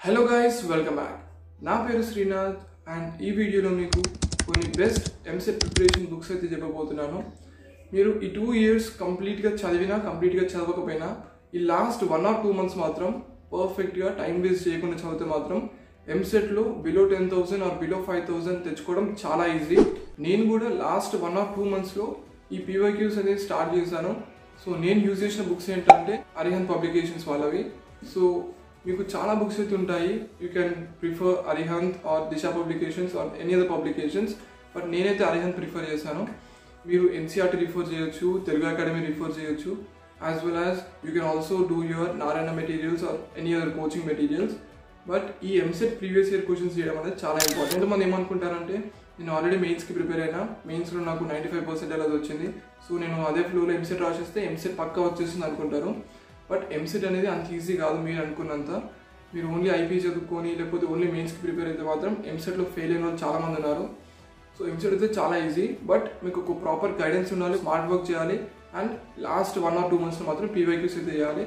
Hello guys welcome back నా పేరు Srinath and ఈ వీడియోలో మీకు కొన్ని బెస్ట్ ఎంసెట్ ప్రిపరేషన్ బుక్స్ అయితే చెప్పబోతున్నాను. మీరు ఈ టూ ఇయర్స్ కంప్లీట్గా చదివినా కంప్లీట్గా చదవకపోయినా ఈ last one or two months మాత్రం పర్ఫెక్ట్గా టైం వేస్ట్ చేయకుండా చదివితే మాత్రం ఎంసెట్లో below ten thousand or below five thousand తెచ్చుకోవడం చాలా ఈజీ నేను కూడా లాస్ట్ వన్ ఆర్ టూ మంత్స్లో ఈ పీవైక్యూస్ అనేది స్టార్ట్ చేశాను. సో నేను యూజ్ చేసిన బుక్స్ ఏంటంటే అరిహంత్ పబ్లికేషన్స్ వాళ్ళవి. సో మీకు చాలా బుక్స్ అయితే ఉంటాయి. You can prefer Arihant or Disha publications or any other publications but నేనైతే అరిహంత్ ప్రిఫర్ చేశాను. మీరు ఎన్సీఆర్టీ రిఫర్ చేయొచ్చు తెలుగు అకాడమీ రిఫర్ చేయొచ్చు as well as you can also do your Narayana materials or any other coaching materials but ఈ EAMCET previous year questions చేయడం అనేది చాలా important ఎంతమంది ఏమనుకుంటారంటే నేను ఆల్రెడీ మెయిన్స్కి ప్రిపేర్ అయినా మెయిన్స్లో నాకు నైంటీ ఫైవ్ పర్సెంట్ అలా వచ్చింది. సో నేను అదే ఫ్లోలో ఎంసెట్ రాసేస్తే ఎంసెట్ పక్కా వచ్చేసింది అనుకుంటారు. బట్ ఎంసెట్ అనేది అంత ఈజీ కాదు మీరు అనుకున్నంత. మీరు ఓన్లీ ఐపీ చదువుకొని లేకపోతే ఓన్లీ మెయిన్స్కి ప్రిపేర్ అయితే మాత్రం ఎంసెట్లో ఫెయిల్ అయిన వాళ్ళు చాలా మంది ఉన్నారు. సో ఎంసెట్ అయితే చాలా ఈజీ బట్ మీకు ఒక ప్రాపర్ గైడెన్స్ ఉండాలి స్మార్ట్ వర్క్ చేయాలి and last one or two మంత్స్లో మాత్రం పీవైక్యూస్ అయితే చేయాలి.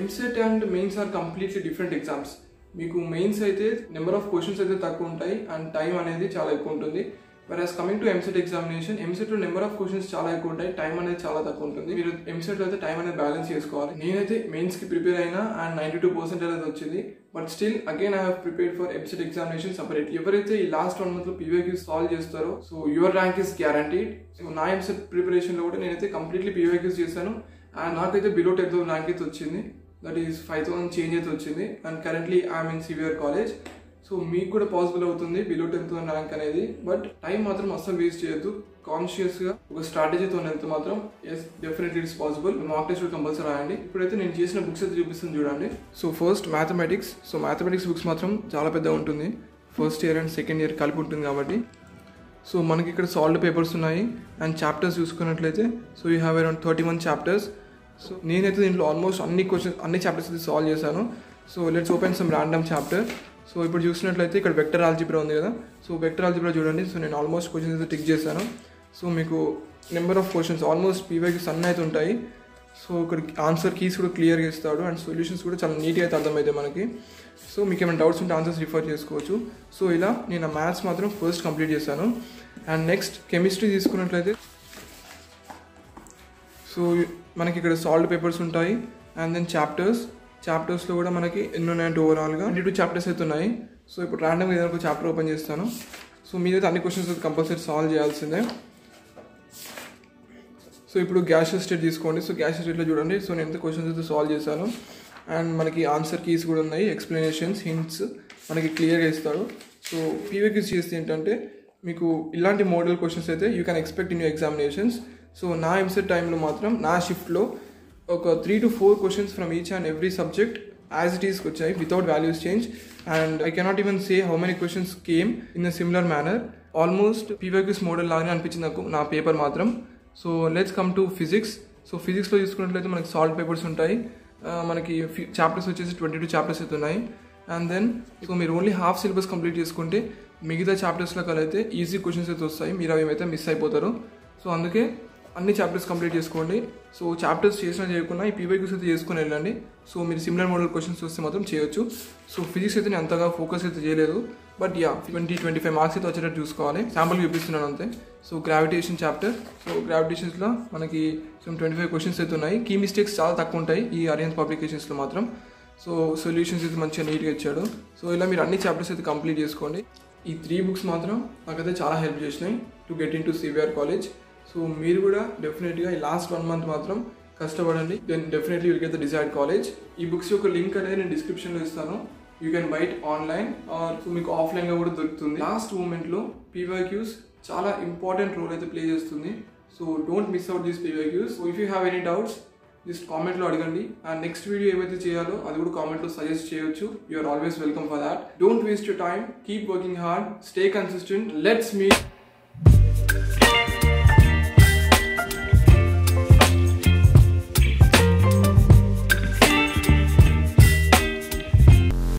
EAMCET and mains are completely different exams మీకు మెయిన్స్ అయితే నెంబర్ ఆఫ్ క్వశ్చన్స్ అయితే తక్కువ ఉంటాయి అండ్ టైం అనేది చాలా ఎక్కువ ఉంటుంది. Whereas coming to EAMCET examination ఎంసెట్లో నెంబర్ ఆఫ్ క్వశ్చన్స్ చాలా ఎక్కువ ఉంటాయి టైం అనేది చాలా తక్కువ ఉంటుంది. మీరు ఎంసెట్లో అయితే టైం అనేది బ్యాలెన్స్ చేసుకోవాలి. నేనైతే మెయిన్స్కి ప్రిపేర్ అయినా అండ్ నైన్టీ టూ పర్సెంట్ అనేది వచ్చింది. But still again I have prepared for EAMCET examination separate ఎవరైతే ఈ లాస్ట్ వన్ మంత్లో పీవైక్యూ సాల్వ్ చేస్తారో so your rank is guaranteed so నా ఎంసెట్ ప్రిపరేషన్లో కూడా నేనైతే కంప్లీట్లీ పీవైక్యూస్ చేశాను. అండ్ నాకైతే బిలో టెన్ థౌసండ్ ర్యాంక్ అయితే వచ్చింది. That is five thousand change అయితే వచ్చింది. And currently I'm in CVR college so మీకు కూడా పాసిబుల్ అవుతుంది బిలో టెన్త్ థౌసండ్ ర్యాంక్ అనేది. బట్ టైం మాత్రం అస్సలు వేస్ట్ చేయొద్దు. కాన్షియస్గా ఒక స్ట్రాటజీతో వెళ్తే మాత్రం yes definitely it's possible mock test compulsory రాయండి. ఇప్పుడైతే నేను చేసిన బుక్స్ అయితే చూపిస్తుంది చూడండి. So first mathematics so mathematics books మాత్రం చాలా పెద్దగా ఉంటుంది. First year and second year కలిపి ఉంటుంది కాబట్టి. సో మనకి ఇక్కడ సాల్వ్డ్ పేపర్స్ ఉన్నాయి. అండ్ చాప్టర్స్ చూసుకున్నట్లయితే so you have around thirty one chapters so నేనైతే దీంట్లో ఆల్మోస్ట్ అన్ని క్వశ్చన్స్ అన్ని చాప్టర్స్ అయితే సాల్వ్ చేశాను. So let's open some random chapter so ఇప్పుడు చూసినట్లయితే ఇక్కడ వెక్టర్ ఆల్జిబ్రా ఉంది కదా. సో వెక్టర్ ఆల్జిబ్రా చూడండి. సో నేను ఆల్మోస్ట్ క్వశ్చన్స్ అయితే టిక్ చేశాను. సో మీకు నెంబర్ ఆఫ్ క్వశ్చన్స్ ఆల్మోస్ట్ పీవైకి సన్ అయితే ఉంటాయి. సో ఇక్కడ ఆన్సర్ కీస్ కూడా క్లియర్గా ఇస్తాడు అండ్ సొల్యూషన్స్ కూడా చాలా నీట్గా అయితే అర్థమవుతాయి మనకి. సో మీకు ఏమైనా డౌట్స్ ఉంటే ఆన్సర్స్ రిఫర్ చేసుకోవచ్చు. సో ఇలా నేను ఆ మ్యాథ్స్ మాత్రం ఫస్ట్ కంప్లీట్ చేశాను. అండ్ నెక్స్ట్ కెమిస్ట్రీ తీసుకున్నట్లయితే సో మనకి ఇక్కడ సాల్ట్ పేపర్స్ ఉంటాయి. అండ్ దెన్ చాప్టర్స్ చాప్టర్స్లో కూడా మనకి ఎన్ని ఉన్నాయంటే ఓవరాల్గా ట్వంటీ టూ చాప్టర్స్ అయితే ఉన్నాయి. సో ఇప్పుడు ర్యాండమ్గా ఏదైనా ఒక చాప్టర్ ఓపెన్ చేస్తాను. సో మీరైతే అన్ని క్వశ్చన్స్ అయితే కంపల్సరీ సాల్వ్ చేయాల్సిందే. సో ఇప్పుడు గ్యాస్ స్టేట్ తీసుకోండి. సో గ్యాస్ స్టేట్లో చూడండి. సో నేను ఎంత క్వశ్చన్స్ అయితే సాల్వ్ చేశాను. అండ్ మనకి ఆన్సర్ కీస్ కూడా ఉన్నాయి. ఎక్స్ప్లెనేషన్స్ హింట్స్ మనకి క్లియర్గా ఇస్తాడు. సో పీవీక్యూస్ చేస్తే ఏంటంటే మీకు ఇలాంటి మోడల్ క్వశ్చన్స్ అయితే you can expect in you examinations so నా ఎంసెట్ టైంలో మాత్రం నా షిఫ్ట్లో ఒక three to four questions from each and every subject as it ఈస్కి వచ్చాయి without values change and I cannot even say how many questions came in a similar manner almost PYQs model లాగానే అనిపించింది నాకు నా పేపర్ మాత్రం. So let's come to physics so ఫిజిక్స్లో చూసుకున్నట్లయితే మనకి salt papers ఉంటాయి. మనకి చాప్టర్స్ వచ్చేసి ట్వంటీ టూ చాప్టర్స్ అయితే ఉన్నాయి అండ్ దెన్ సో మీరు ఓన్లీ హాఫ్ సిలబస్ కంప్లీట్ చేసుకుంటే మిగతా చాప్టర్స్లో కలైతే ఈజీ క్వశ్చన్స్ అయితే వస్తాయి. మీరు అవి ఏమైతే మిస్ అయిపోతారు. సో అందుకే అన్ని చాప్టర్స్ కంప్లీట్ చేసుకోండి. సో చాప్టర్స్ చేసినా చేయకుండా ఈ పీవైక్యూస్ అయితే చేసుకుని వెళ్ళండి. సో మీరు సిమిలర్ మోడల్ క్వశ్చన్స్ వస్తే మాత్రం చేయొచ్చు. సో ఫిజిక్స్ అయితే నేను అంతగా ఫోకస్ అయితే చేయలేదు. But ya twenty twenty five marks అయితే వచ్చేటట్టు చూసుకోవాలి. శాంపుల్ చూపిస్తున్నాను అంతే. సో గ్రావిటేషన్ చాప్టర్ సో గ్రావిటేషన్స్లో మనకి సమ్ ట్వంటీ ఫైవ్ క్వశ్చన్స్ అయితే ఉన్నాయి. కీ మిస్టేక్స్ చాలా తక్కువ ఉంటాయి ఈ అరియన్స్ పబ్లికేషన్స్లో మాత్రం. సో సొల్యూషన్స్ అయితే మంచిగా నీట్గా ఇచ్చాడు. సో ఇలా మీరు అన్ని చాప్టర్స్ అయితే కంప్లీట్ చేసుకోండి. ఈ త్రీ బుక్స్ మాత్రం నాకైతే చాలా హెల్ప్ చేసినాయి. To get into CVR college so మీరు కూడా డెఫినెట్గా ఈ లాస్ట్ వన్ మంత్ మాత్రం కష్టపడండి. Then definitely will get the desired college ఈ బుక్స్ యొక్క లింక్ అనేది నేను డిస్క్రిప్షన్లో ఇస్తాను. You can buy it online or మీకు ఆఫ్లైన్గా కూడా దొరుకుతుంది. లాస్ట్ మూమెంట్లో పీవైక్యూస్ చాలా ఇంపార్టెంట్ రోల్ అయితే ప్లే చేస్తుంది. So don't miss out these PYQs so if you have any doubts just కామెంట్లో అడగండి. అండ్ నెక్స్ట్ వీడియో ఏమైతే చేయాలో అది కూడా కామెంట్లో సజెస్ట్ చేయొచ్చు. You're always welcome for that don't waste you time keep working hard stay consistent let's meet